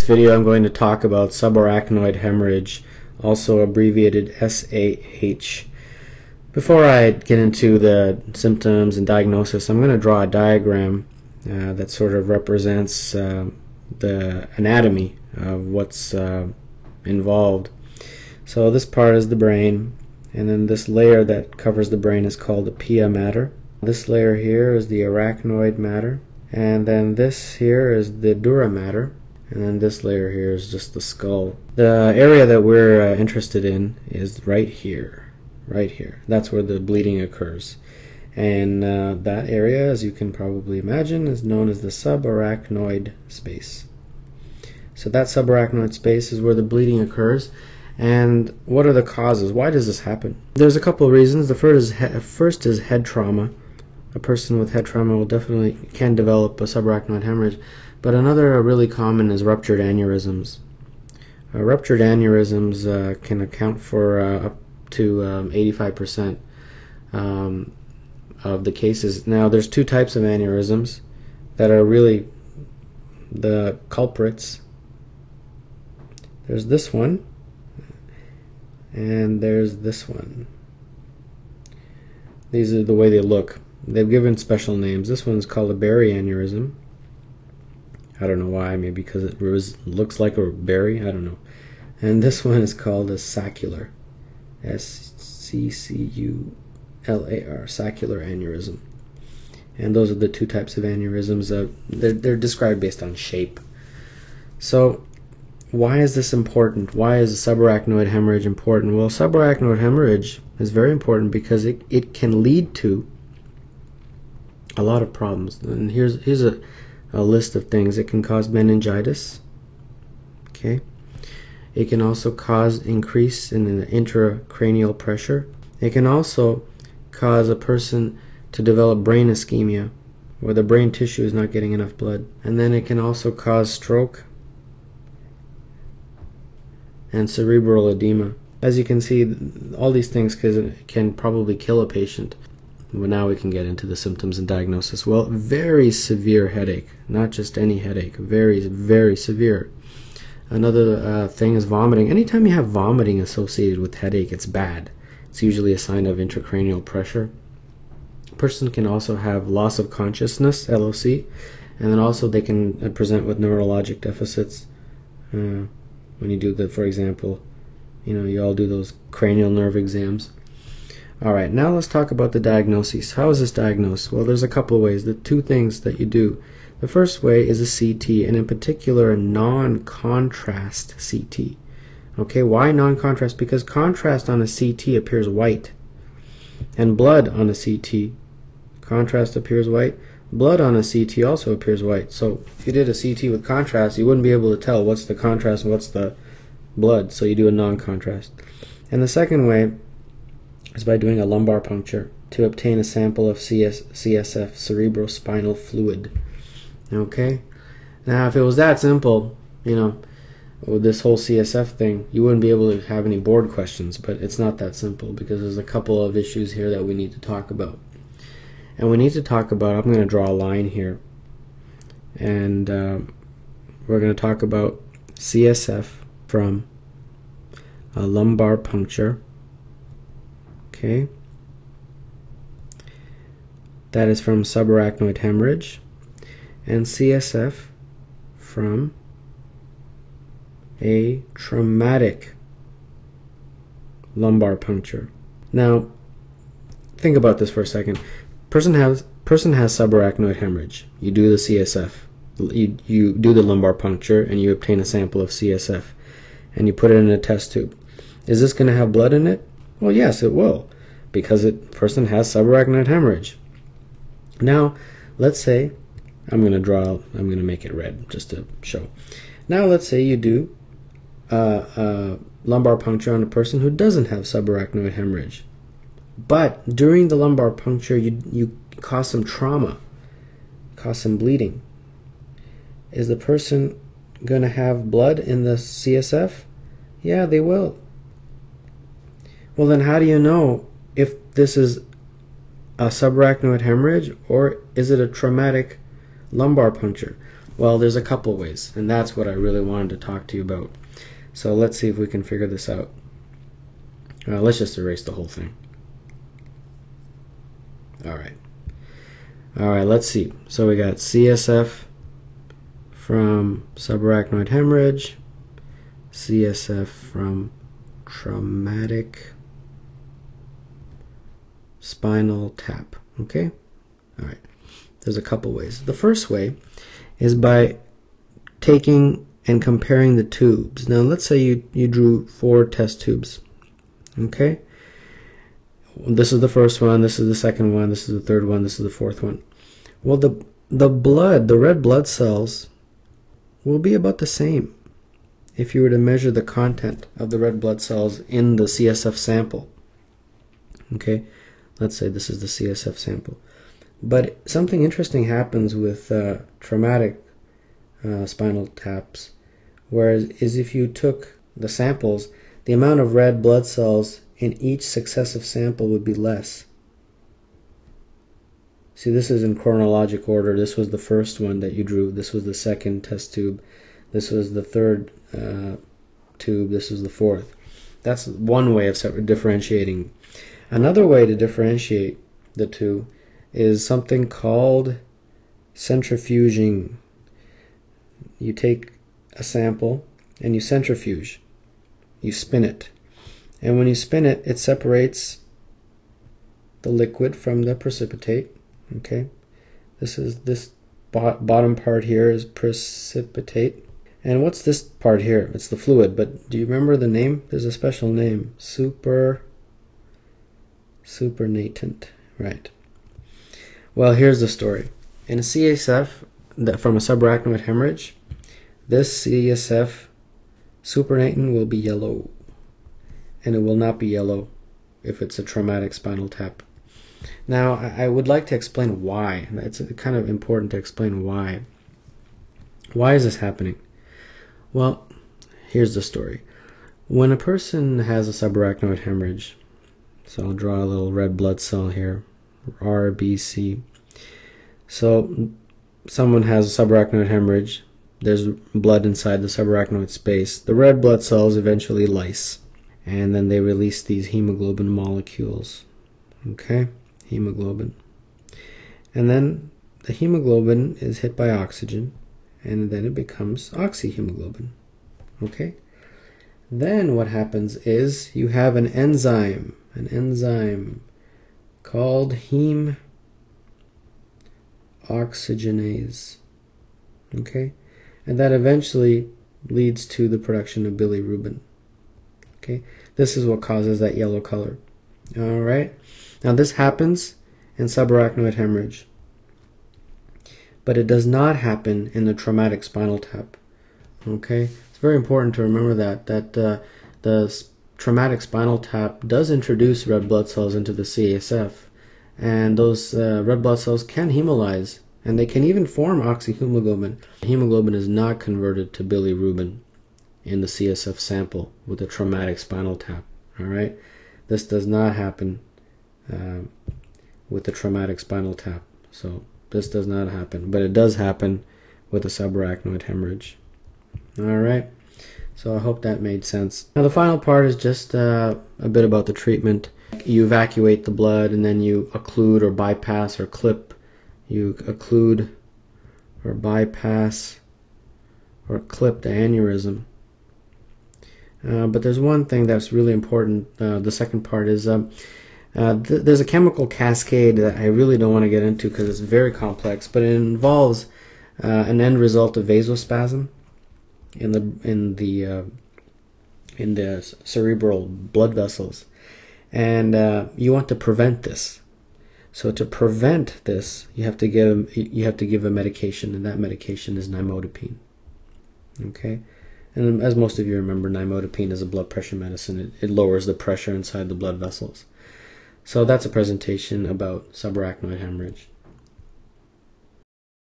this video I'm going to talk about subarachnoid hemorrhage, also abbreviated SAH. Before I get into the symptoms and diagnosis, I'm going to draw a diagram uh, that sort of represents uh, the anatomy of what's uh, involved. So this part is the brain, and then this layer that covers the brain is called the pia mater. This layer here is the arachnoid mater, and then this here is the dura mater and then this layer here is just the skull. The area that we're uh, interested in is right here, right here. That's where the bleeding occurs. And uh, that area, as you can probably imagine, is known as the subarachnoid space. So that subarachnoid space is where the bleeding occurs. And what are the causes? Why does this happen? There's a couple of reasons. The first is, first is head trauma. A person with head trauma will definitely can develop a subarachnoid hemorrhage. But another really common is ruptured aneurysms. Uh, ruptured aneurysms uh, can account for uh, up to 85% um, um, of the cases. Now, there's two types of aneurysms that are really the culprits. There's this one, and there's this one. These are the way they look. They've given special names. This one's called a berry aneurysm. I don't know why, maybe because it looks like a berry, I don't know. And this one is called a saccular. S C C U L A R, saccular aneurysm. And those are the two types of aneurysms. Uh, they're, they're described based on shape. So, why is this important? Why is a subarachnoid hemorrhage important? Well, subarachnoid hemorrhage is very important because it, it can lead to a lot of problems. And here's here's a a list of things. It can cause meningitis. Okay. It can also cause increase in the intracranial pressure. It can also cause a person to develop brain ischemia, where the brain tissue is not getting enough blood. And then it can also cause stroke and cerebral edema. As you can see, all these things can probably kill a patient. Well, now we can get into the symptoms and diagnosis. Well, very severe headache, not just any headache, very, very severe. Another uh, thing is vomiting. Anytime you have vomiting associated with headache, it's bad. It's usually a sign of intracranial pressure. A person can also have loss of consciousness, LOC, and then also they can uh, present with neurologic deficits. Uh, when you do the, for example, you know, you all do those cranial nerve exams. All right, now let's talk about the diagnosis. How is this diagnosed? Well, there's a couple of ways. The two things that you do. The first way is a CT, and in particular, a non-contrast CT. Okay, why non-contrast? Because contrast on a CT appears white, and blood on a CT, contrast appears white. Blood on a CT also appears white. So if you did a CT with contrast, you wouldn't be able to tell what's the contrast and what's the blood. So you do a non-contrast. And the second way is by doing a lumbar puncture to obtain a sample of CS, CSF, cerebrospinal fluid. Okay? Now, if it was that simple, you know, with this whole CSF thing, you wouldn't be able to have any board questions, but it's not that simple because there's a couple of issues here that we need to talk about. And we need to talk about, I'm going to draw a line here, and uh, we're going to talk about CSF from a lumbar puncture Okay. That is from subarachnoid hemorrhage. And CSF from a traumatic lumbar puncture. Now, think about this for a second. Person has person has subarachnoid hemorrhage. You do the CSF. You, you do the lumbar puncture and you obtain a sample of CSF and you put it in a test tube. Is this going to have blood in it? Well, yes, it will, because the person has subarachnoid hemorrhage. Now, let's say I'm going to draw, I'm going to make it red just to show. Now, let's say you do uh, a lumbar puncture on a person who doesn't have subarachnoid hemorrhage. But during the lumbar puncture, you, you cause some trauma, cause some bleeding. Is the person going to have blood in the CSF? Yeah, they will. Well, then how do you know if this is a subarachnoid hemorrhage or is it a traumatic lumbar puncture? Well, there's a couple ways, and that's what I really wanted to talk to you about. So let's see if we can figure this out. Uh, let's just erase the whole thing. All right. All right, let's see. So we got CSF from subarachnoid hemorrhage, CSF from traumatic spinal tap. Okay? All right. There's a couple ways. The first way is by taking and comparing the tubes. Now, let's say you, you drew four test tubes. Okay? This is the first one, this is the second one, this is the third one, this is the fourth one. Well, the, the blood, the red blood cells, will be about the same if you were to measure the content of the red blood cells in the CSF sample. Okay? Let's say this is the CSF sample. But something interesting happens with uh, traumatic uh, spinal taps, whereas is if you took the samples, the amount of red blood cells in each successive sample would be less. See, this is in chronologic order. This was the first one that you drew. This was the second test tube. This was the third uh, tube. This was the fourth. That's one way of differentiating. Another way to differentiate the two is something called centrifuging. You take a sample and you centrifuge. You spin it. And when you spin it, it separates the liquid from the precipitate. Okay, this is this bottom part here is precipitate. And what's this part here? It's the fluid, but do you remember the name? There's a special name. Super supernatant. Right. Well, here's the story. In a CSF that from a subarachnoid hemorrhage, this CSF supernatant will be yellow and it will not be yellow if it's a traumatic spinal tap. Now, I would like to explain why. It's kind of important to explain why. Why is this happening? Well, here's the story. When a person has a subarachnoid hemorrhage, so I'll draw a little red blood cell here, RBC. So someone has a subarachnoid hemorrhage, there's blood inside the subarachnoid space. The red blood cells eventually lyse and then they release these hemoglobin molecules. Okay, hemoglobin. And then the hemoglobin is hit by oxygen, and then it becomes oxyhemoglobin. Okay? Then what happens is you have an enzyme, an enzyme called heme oxygenase. Okay? And that eventually leads to the production of bilirubin. Okay, this is what causes that yellow color. All right, now this happens in subarachnoid hemorrhage, but it does not happen in the traumatic spinal tap. Okay, it's very important to remember that that uh, the traumatic spinal tap does introduce red blood cells into the CSF, and those uh, red blood cells can hemolyze, and they can even form oxyhemoglobin. Hemoglobin is not converted to bilirubin in the CSF sample with a traumatic spinal tap. All right, this does not happen uh, with the traumatic spinal tap. So this does not happen, but it does happen with a subarachnoid hemorrhage. All right. So I hope that made sense. Now the final part is just uh, a bit about the treatment. You evacuate the blood and then you occlude or bypass or clip. You occlude or bypass or clip the aneurysm. Uh, but there's one thing that's really important. Uh, the second part is um, uh, th there's a chemical cascade that I really don't want to get into because it's very complex, but it involves uh, an end result of vasospasm in the in the uh, in the cerebral blood vessels, and uh, you want to prevent this. So to prevent this, you have to give you have to give a medication, and that medication is nimodipine. Okay. And as most of you remember, nimodipine is a blood pressure medicine. It, it lowers the pressure inside the blood vessels. So that's a presentation about subarachnoid hemorrhage.